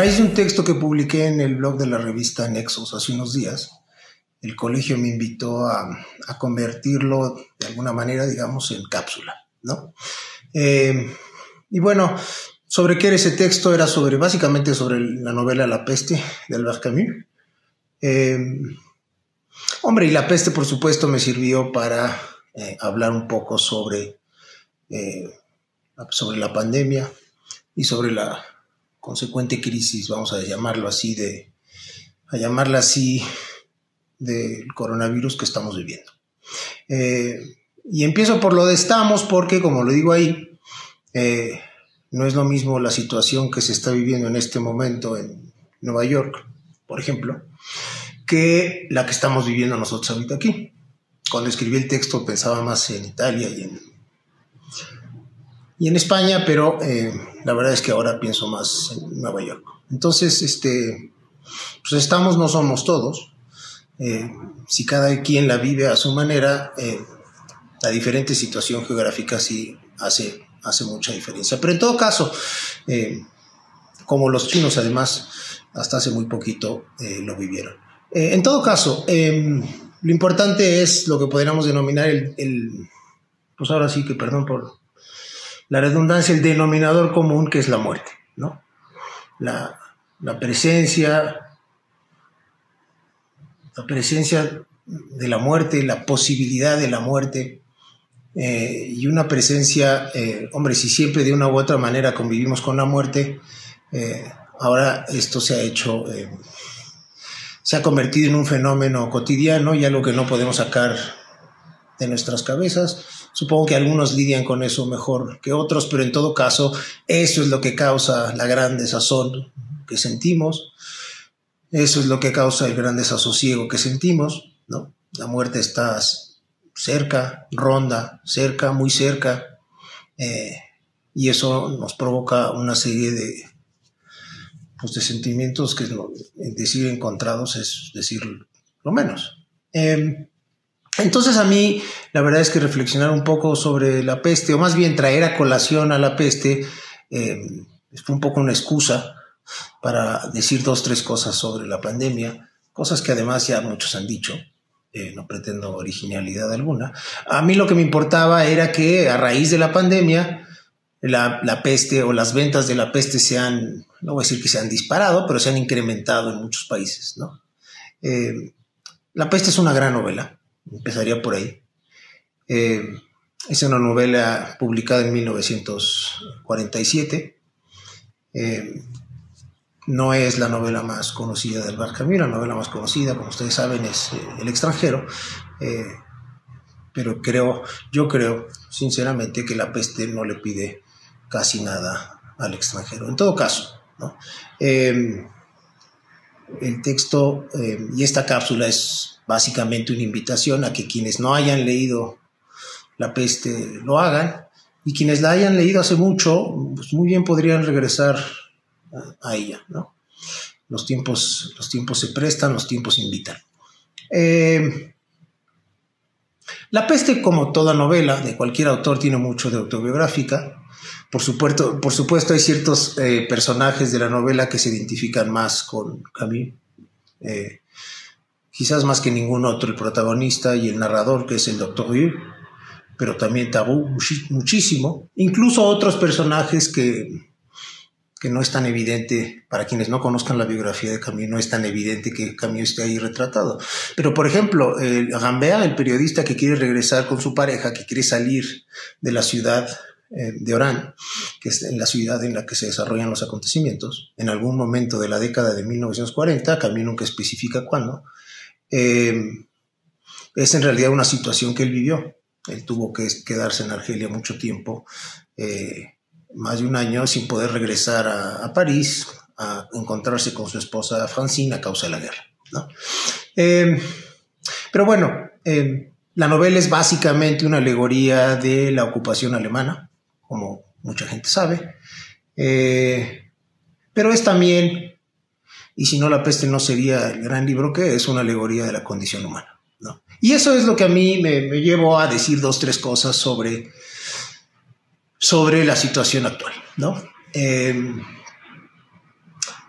Raíz un texto que publiqué en el blog de la revista Nexos hace unos días, el colegio me invitó a, convertirlo de alguna manera, digamos, en cápsula, ¿no? Eh, y bueno, ¿sobre qué era ese texto? Era sobre, básicamente sobre la novela La peste de Albert Camus. Eh, hombre, y La peste, por supuesto, me sirvió para eh, hablar un poco sobre, sobre la pandemia y sobre la consecuente crisis, vamos a llamarlo así, de, a llamarla así, del coronavirus que estamos viviendo. Eh, y empiezo por lo de estamos, porque como lo digo ahí, eh, no es lo mismo la situación que se está viviendo en este momento en Nueva York, por ejemplo, que la que estamos viviendo nosotros ahorita aquí. Cuando escribí el texto pensaba más en Italia y en, y en España, pero eh, la verdad es que ahora pienso más en Nueva York. Entonces, este, pues estamos, no somos todos. Eh, si cada quien la vive a su manera, eh, la diferente situación geográfica sí hace, hace mucha diferencia. Pero en todo caso, eh, como los chinos además hasta hace muy poquito lo vivieron. en todo caso, lo importante es lo que podríamos denominar el, el, pues ahora sí que, perdón por la redundancia, el denominador común que es la muerte, ¿no? La, la presencia la presencia de la muerte, la posibilidad de la muerte eh, y una presencia, eh, hombre, si siempre de una u otra manera convivimos con la muerte, eh, ahora esto se ha hecho, se ha convertido en un fenómeno cotidiano y algo que no podemos sacar de nuestras cabezas. Supongo que algunos lidian con eso mejor que otros, pero en todo caso, eso es lo que causa la gran desazón que sentimos. Eso es lo que causa el gran desasosiego que sentimos, ¿no? La muerte está cerca, ronda, cerca, muy cerca, eh, y eso nos provoca una serie de, pues, de sentimientos que decir encontrados es decir lo menos. Em, entonces a mí la verdad es que reflexionar un poco sobre la peste, o más bien traer a colación a la peste, em, fue un poco una excusa para decir dos, tres cosas sobre la pandemia, cosas que además ya muchos han dicho. Eh, no pretendo originalidad alguna. A mí lo que me importaba era que a raíz de la pandemia, la, peste o las ventas de la peste se han, no voy a decir que se han disparado, pero se han incrementado en muchos países. ¿no? Eh, la peste es una gran novela, empezaría por ahí. Eh, es una novela publicada en 1947. No es la novela más conocida del Bar la novela más conocida, como ustedes saben, es eh, El extranjero. Eh, pero creo, yo creo sinceramente que la peste no le pide casi nada al extranjero. En todo caso, el texto y esta cápsula es básicamente una invitación a que quienes no hayan leído La peste lo hagan y quienes la hayan leído hace mucho, pues muy bien podrían regresar a ella, ¿no? Los tiempos, los tiempos se prestan, los tiempos invitan. Eh, la peste, como toda novela de cualquier autor, tiene mucho de autobiográfica. Por supuesto, por supuesto hay ciertos eh, personajes de la novela que se identifican más con Camus. Eh, quizás más que ningún otro, el protagonista y el narrador, que es el Doctor Rieu, pero también Tabú muchísimo. Incluso otros personajes que que no es tan evidente, para quienes no conozcan la biografía de Camus, no es tan evidente que Camus esté ahí retratado. Pero, por ejemplo, el Gambea, el periodista que quiere regresar con su pareja, que quiere salir de la ciudad eh, de Orán, que es en la ciudad en la que se desarrollan los acontecimientos, en algún momento de la década de 1940, Camus nunca especifica cuándo, eh, es en realidad una situación que él vivió. Él tuvo que quedarse en Argelia mucho tiempo. Eh, más de un año sin poder regresar a, París a encontrarse con su esposa Francine a causa de la guerra. Eh, pero bueno, la novela es básicamente una alegoría de la ocupación alemana, como mucha gente sabe, pero es también, y si no la peste no sería el gran libro que es, una alegoría de la condición humana. Y eso es lo que a mí me, me llevó a decir dos, tres cosas sobre sobre la situación actual, ¿no? Eh,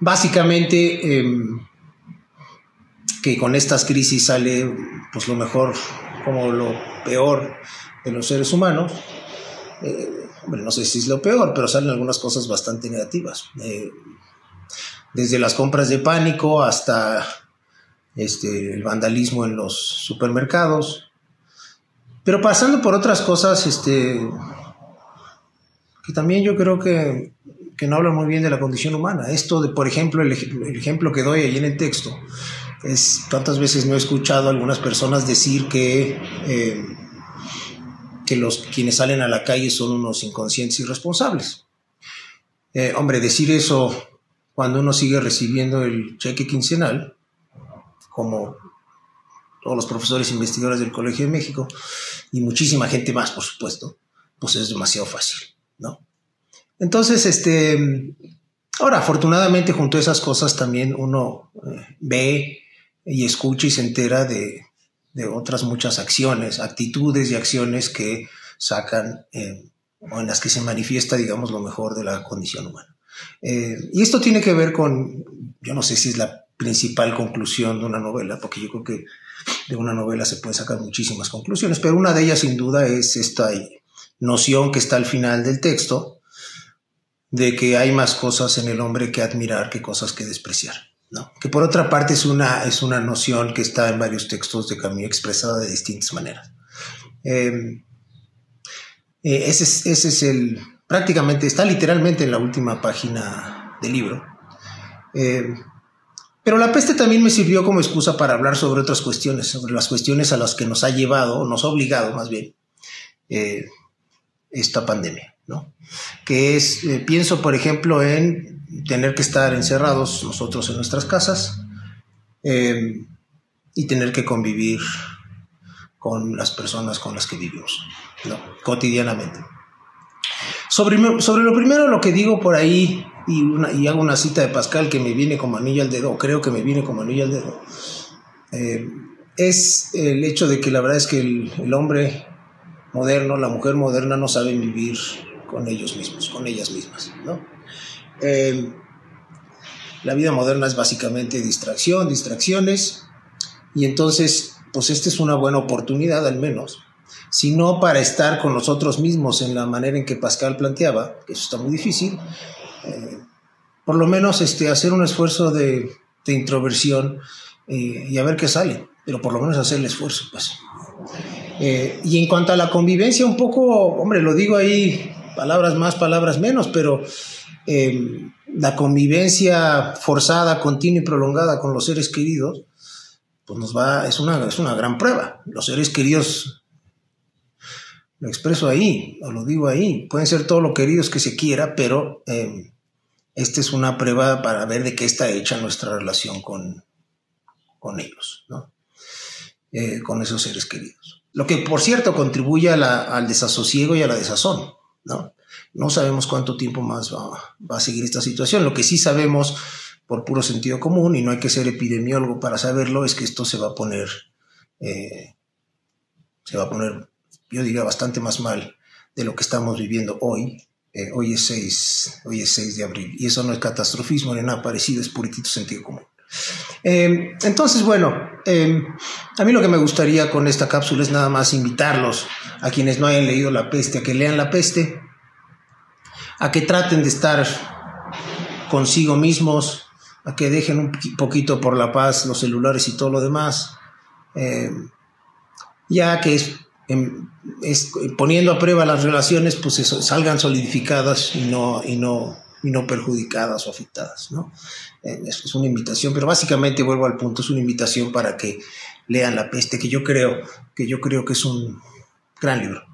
básicamente em, que con estas crisis sale pues lo mejor como lo peor de los seres humanos. Eh, hombre, no sé si es lo peor, pero salen algunas cosas bastante negativas. Eh, desde las compras de pánico hasta este, el vandalismo en los supermercados. Pero pasando por otras cosas, este, que también yo creo que, que no hablan muy bien de la condición humana. Esto de, por ejemplo, el, ejemplo que doy ahí en el texto, es cuántas veces no he escuchado a algunas personas decir que, eh, que los quienes salen a la calle son unos inconscientes irresponsables. Eh, hombre, decir eso cuando uno sigue recibiendo el cheque quincenal, como todos los profesores investigadores del Colegio de México y muchísima gente más, por supuesto, pues es demasiado fácil, ¿no? Entonces, este, ahora, afortunadamente, junto a esas cosas también uno eh, ve y escucha y se entera de, otras muchas acciones, actitudes y acciones que sacan o en las que se manifiesta, digamos, lo mejor de la condición humana. Eh, y esto tiene que ver con, yo no sé si es la principal conclusión de una novela, porque yo creo que de una novela se pueden sacar muchísimas conclusiones, pero una de ellas sin duda es esta noción que está al final del texto de que hay más cosas en el hombre que admirar que cosas que despreciar. ¿no? Que por otra parte es una, es una noción que está en varios textos de Camus expresada de distintas maneras. Em, eh, ese, es, ese es el, prácticamente está literalmente en la última página del libro. Em, pero la peste también me sirvió como excusa para hablar sobre otras cuestiones, sobre las cuestiones a las que nos ha llevado, nos ha obligado más bien, eh, esta pandemia, ¿no? Que es, eh, pienso por ejemplo en tener que estar encerrados nosotros en nuestras casas eh, y tener que convivir con las personas con las que vivimos. Cotidianamente. Sobre, lo primero, lo que digo por ahí y, hago una cita de Pascal que me viene como anillo al dedo, creo que me viene como anillo al dedo, eh, es el hecho de que la verdad es que el, hombre moderno, la mujer moderna no saben vivir con ellos mismos, con ellas mismas, ¿no? Eh, la vida moderna es básicamente distracción, distracciones, y entonces, pues esta es una buena oportunidad al menos, sino para estar con nosotros mismos en la manera en que Pascal planteaba, que eso está muy difícil, eh, por lo menos este, hacer un esfuerzo de, introversión eh, y a ver qué sale, pero por lo menos hacer el esfuerzo, pues. Eh, y en cuanto a la convivencia, un poco, hombre, lo digo ahí, palabras más, palabras menos, pero la convivencia forzada, continua y prolongada con los seres queridos, pues nos va, es una, es una gran prueba. Los seres queridos lo expreso ahí, o lo digo ahí. Pueden ser todos los queridos que se quiera, pero eh, esta es una prueba para ver de qué está hecha nuestra relación con, con ellos, ¿no? Eh, con esos seres queridos. Lo que, por cierto, contribuye al desasosiego y a la desazón, ¿no? No sabemos cuánto tiempo más va, a seguir esta situación. Lo que sí sabemos, por puro sentido común, y no hay que ser epidemiólogo para saberlo, es que esto se va a poner, eh, se va a poner yo diría bastante más mal de lo que estamos viviendo hoy. Eh, hoy, es 6, hoy es 6 de abril y eso no es catastrofismo ni nada parecido, es puritito sentido común. Eh, entonces, bueno, eh, a mí lo que me gustaría con esta cápsula es nada más invitarlos a quienes no hayan leído La Peste, a que lean La Peste, a que traten de estar consigo mismos, a que dejen un poquito por la paz los celulares y todo lo demás, ya que es es, poniendo a prueba las relaciones, pues salgan solidificadas y no, y no, y no perjudicadas o afectadas, ¿no? Eh, es una invitación, pero básicamente vuelvo al punto, es una invitación para que lean La Peste, que yo creo que, yo creo que es un gran libro.